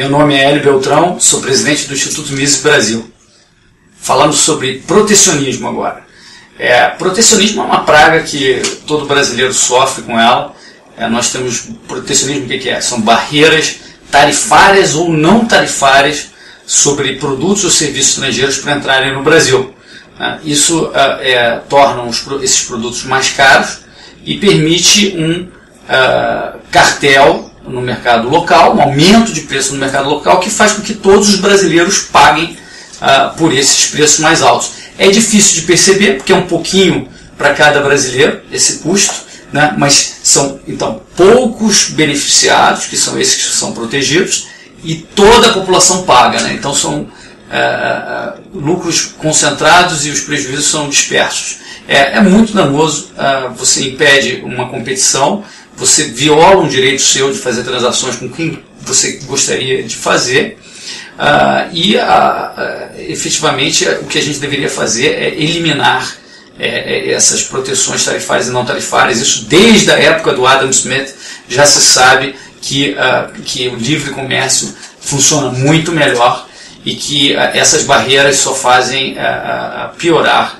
Meu nome é Hélio Beltrão, sou presidente do Instituto Mises Brasil. Falando sobre protecionismo agora. É, protecionismo é uma praga que todo brasileiro sofre com ela. É, nós temos protecionismo, o que, é? São barreiras tarifárias ou não tarifárias sobre produtos ou serviços estrangeiros para entrarem no Brasil. É, isso é, é, torna os, esses produtos mais caros e permite um uh, cartel no mercado local, um aumento de preço no mercado local que faz com que todos os brasileiros paguem uh, por esses preços mais altos. É difícil de perceber, porque é um pouquinho para cada brasileiro esse custo, né? mas são então poucos beneficiados, que são esses que são protegidos, e toda a população paga. Né? Então são uh, lucros concentrados e os prejuízos são dispersos. É, é muito danoso, uh, você impede uma competição, você viola um direito seu de fazer transações com quem você gostaria de fazer. Uh, e uh, uh, efetivamente o que a gente deveria fazer é eliminar é, é, essas proteções tarifárias e não tarifárias. Isso desde a época do Adam Smith já se sabe que, que o livre comércio funciona muito melhor e que essas barreiras só fazem piorar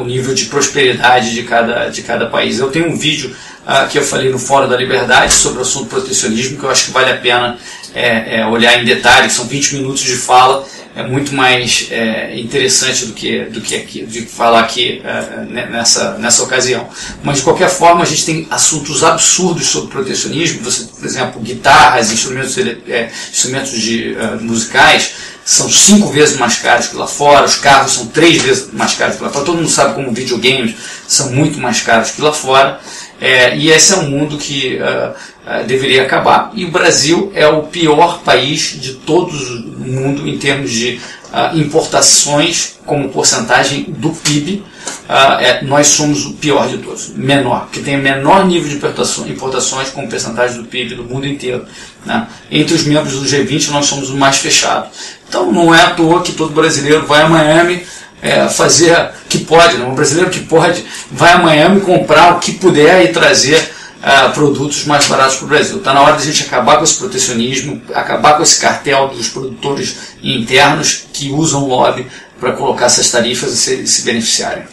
o nível de prosperidade de cada, de cada país. Eu tenho um vídeo uh, que eu falei no Fórum da Liberdade sobre o assunto protecionismo, que eu acho que vale a pena é, é, olhar em detalhe, são 20 minutos de fala, é muito mais é, interessante do que, do que aqui, de falar aqui é, nessa, nessa ocasião. Mas, de qualquer forma, a gente tem assuntos absurdos sobre protecionismo, você, por exemplo, guitarras, instrumentos, é, instrumentos de, uh, musicais, são cinco vezes mais caros que lá fora, os carros são três vezes mais caros que lá fora. Todo mundo sabe como videogames são muito mais caros que lá fora. É, e esse é um mundo que uh, uh, deveria acabar. E o Brasil é o pior país de todo o mundo em termos de uh, importações como porcentagem do PIB. É, nós somos o pior de todos, menor, que tem o menor nível de importações, como porcentagem do PIB do mundo inteiro. Né? Entre os membros do G20, nós somos o mais fechado. Então não é à toa que todo brasileiro vai a Miami é, fazer que pode, né? um brasileiro que pode, vai a Miami comprar o que puder e trazer uh, produtos mais baratos para o Brasil. Está na hora de a gente acabar com esse protecionismo, acabar com esse cartel dos produtores internos que usam lobby para colocar essas tarifas e se, se beneficiarem.